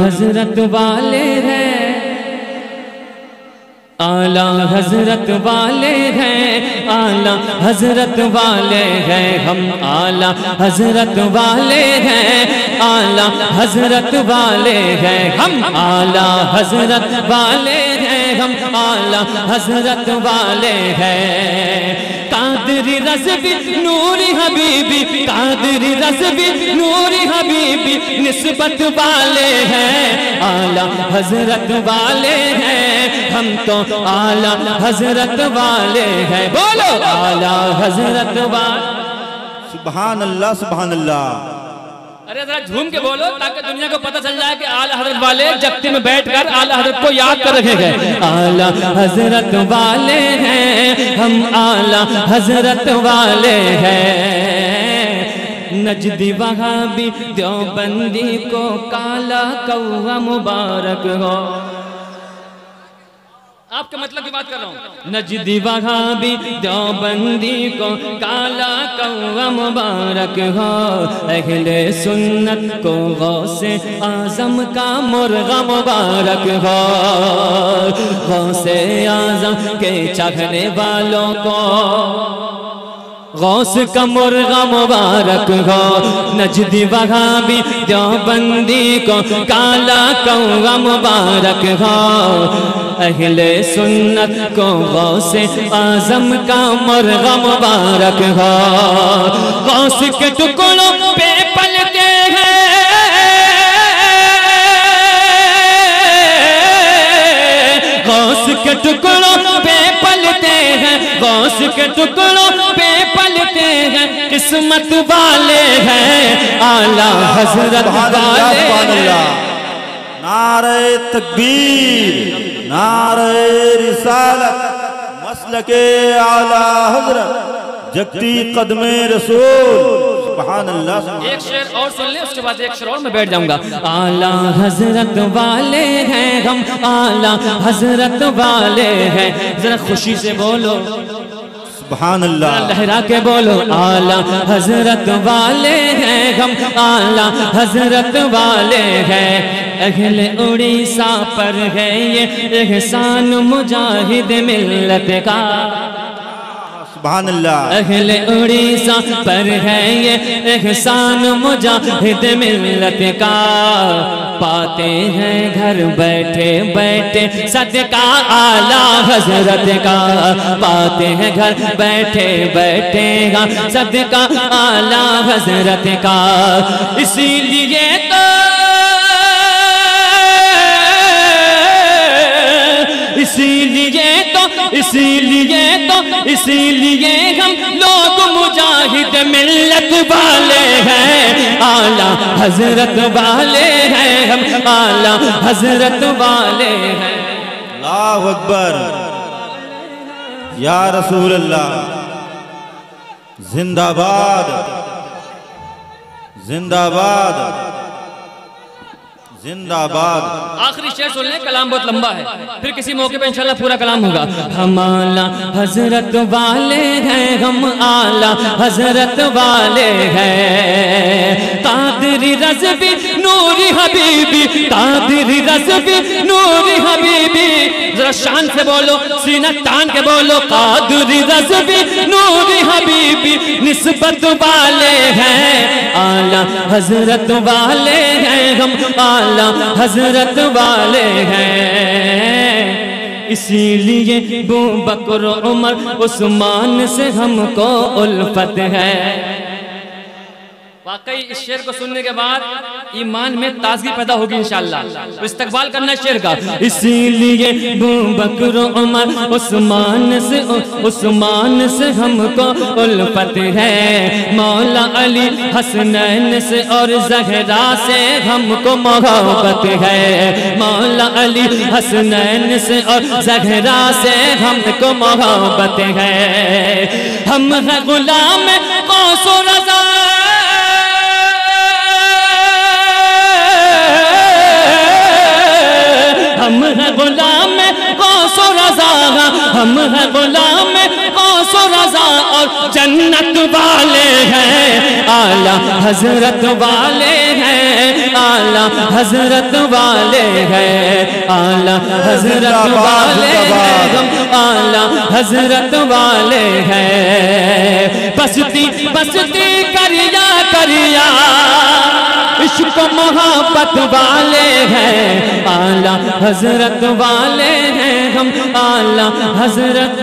हज़रत वाले हैं। आला हज़रत वाले हैं, आला हज़रत वाले हैं, हम आला हज़रत वाले हैं, आला हज़रत वाले हैं, हम आला हज़रत वाले हम आला हज़रत वाले हैं। कादरी रजबी नूरी हबीबी, कादरी रजबी नूरी हबीबी निस्बत वाले हैं। आला हज़रत वाले हैं। हम तो आला हज़रत वाले हैं। बोलो, आला हज़रत वाले सुबहान अल्लाह सुबहान अल्लाह। अरे जरा झूम के बोलो ताकि दुनिया को पता चल जाए कि आला हज़रत वाले जगती में बैठकर आला हज़रत को याद कर रखे गए। आला हज़रत वाले हैं, हम आला हज़रत वाले हैं। नजदी वहाबी देवबंदी को काला कौआ मुबारक हो। आपके मतलब की बात कर रहा हूँ। नजदी वहाबी देवबंदी को काला कौवा मुबारक हो, अहले सुन्नत को गौसे आज़म का मुर्गा मुबारक हो। गौसे आज़म के चाहने वालों को गौस का मुर्गा मुबारक हो। नजदी वहाबी देवबंदी को काला कौवा मुबारक हो। अहले सुन्नत को गौस आज़म का मुर्गा मुबारक हो। गौस के टुकड़ों पे पलते हैं। गौस के टुकड़ों पे पलते हैं। गौस के टुकड़ों पे पलते हैं। किस्मत वाले हैं। आला हज़रत वाले हैं। नारे तकबीर नारे रिसालत मसल के आला हज़रत, जगती कदमे रसूल एक शेर और सुन ले, उसके बाद एक शेर और मैं बैठ जाऊँगा। आला हज़रत वाले हैं हम, आला हज़रत वाले हैं। जरा खुशी से बोलो। सुबहान अल्लाह लहरा के बोलो आला हज़रत वाले हैं हम आला हज़रत वाले हैं। अहले उड़ीसा पर है ये एहसान मुजाहिद मिल्लत का। अहले उड़ीसा पर है ये एहसान मुजाहिद मिल्लत का। पाते हैं, घर बैठे बैठे सदका आला हज़रत का। पाते हैं, घर बैठे बैठे सदका आला हज़रत का। इसीलिए तो इसीलिए तो इसीलिए हम लोग मुजाहिद मिल्लत वाले हैं। आला हज़रत वाले हैं हम, आला हज़रत वाले हैं। अल्लाह अकबर। या रसूल अल्लाह जिंदाबाद। जिंदाबाद। जिंदाबाद। आखिरी शेर सुन ले, कलाम बहुत लंबा है। फिर किसी मौके पे इंशाल्लाह पूरा कलाम होगा। हम आला हज़रत वाले हैं, हम आला, हज़रत वाले हैं। कादरी रजबी नूरी हबीबी कादरी रजबी नूरी हबीबी। जरा शान से बोलो, सीना तान के बोलो कादरी रजबी नूरी हबीबी, निस्बत वाले हैं। हज़रत वाले हैं हम आला हज़रत वाले हैं। इसीलिए बू बकर उमर, उस्मान से हमको उल्फत है। वाकई इस शेर को सुनने के बाद ईमान में ताजगी पैदा होगी इंशाल्लाह। तो इस्तकबाल करना शेर का। इसीलिए उमर, उस्मान से उस्मान से हमको उल्फत है। मौला अली हसनैन से और जहरा से हमको मोहब्बत है। मौला अली हसनैन से और जहरा से हमको मोहब्बत है। हम हैं गुलाम कौसो रजा हैं गुलाम कौसो रजा हम हैं गुलाम कौसो रजा। और जन्नत वाले हैं आला हज़रत वाले हैं आला हज़रत वाले हैं आला हज़रत वाले हैं हम आला हज़रत वाले हैं। बसती बसती करिया करिया। इश्क मोहब्बत वाले हैं आला हज़रत वाले हैं हम आला हज़रत